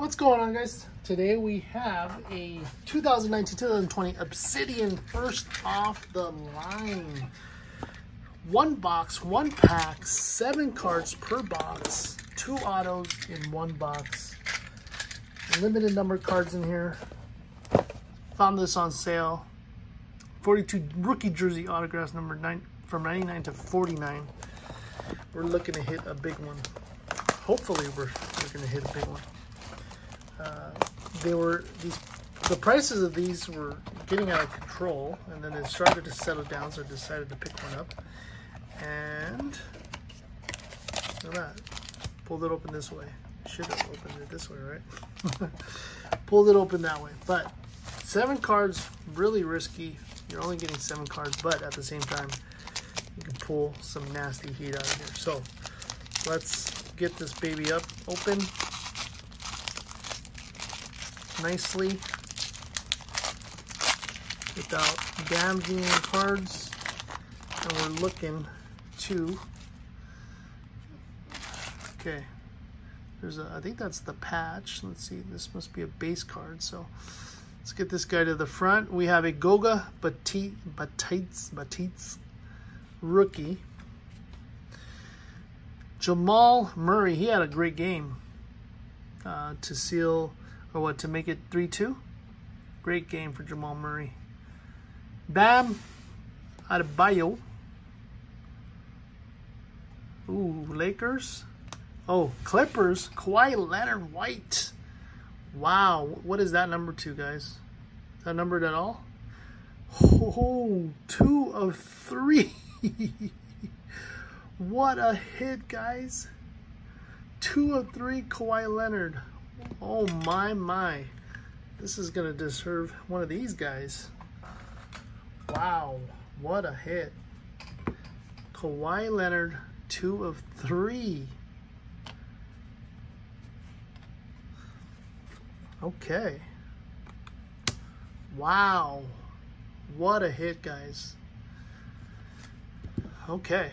What's going on guys? Today we have a 2019-2020 Obsidian first off the line. One box, one pack, seven cards per box, two autos in one box. Limited number of cards in here. Found this on sale. 42 rookie jersey autographs number 9 from 99 to 49. We're looking to hit a big one. Hopefully we're we're going to hit a big one. Uh, they were these the prices of these were getting out of control and then it started to settle down so I decided to pick one up. And look at that. Pulled it open this way. Should have opened it this way right? Pulled it open that way. But seven cards really risky. You're only getting seven cards but at the same time you can pull some nasty heat out of here. So let's get this baby up open nicely without damaging cards. And we're looking to, okay, there's a, I think that's the patch. Let's see, this must be a base card. So let's get this guy to the front. We have a Goga Bitadze, Bitadze rookie. Jamal Murray, he had a great game uh, to seal or what, to make it 3-2? Great game for Jamal Murray. Bam Adebayo. Ooh, Lakers. Oh, Clippers. Kawhi Leonard White. Wow, what is that number two, guys? Is that numbered at all? Oh, two of three. what a hit, guys. Two of three, Kawhi Leonard. Oh my, my. This is going to deserve one of these guys. Wow, what a hit. Kawhi Leonard, two of three. Okay. Wow. What a hit, guys. Okay.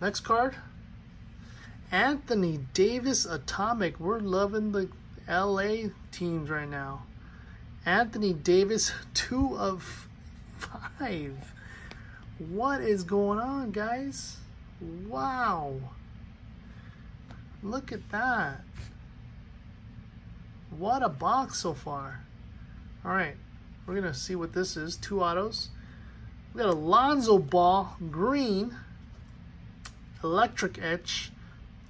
Next card. Anthony Davis Atomic. We're loving the LA teams right now. Anthony Davis, two of five. What is going on, guys? Wow. Look at that. What a box so far. All right, we're going to see what this is. Two autos. We got Alonzo Ball, green, electric etch,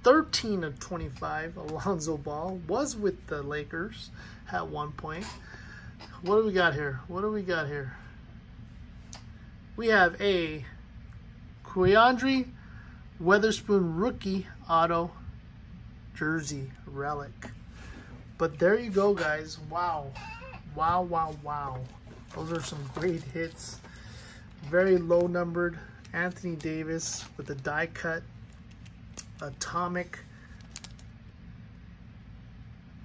13 of 25, Alonzo Ball, was with the Lakers at one point. What do we got here? What do we got here? We have a Quinndary Weatherspoon rookie auto jersey relic. But there you go, guys. Wow. Wow, wow, wow. Those are some great hits. Very low numbered. Anthony Davis with the die cut atomic,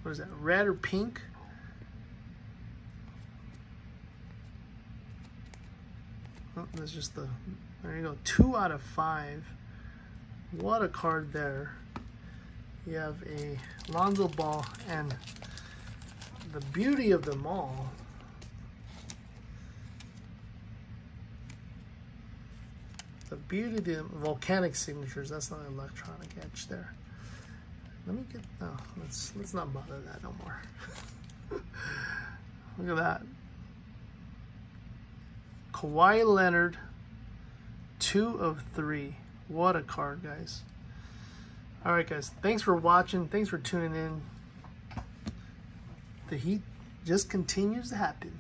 what is that, red or pink? Oh, that's just the, there you go, two out of five. What a card there. You have a Lonzo Ball and the beauty of them all beauty the volcanic signatures, that's not an electronic etch there. Let me get, no, let's, let's not bother that no more. Look at that. Kawhi Leonard, two of three. What a card, guys. All right, guys. Thanks for watching. Thanks for tuning in. The heat just continues to happen.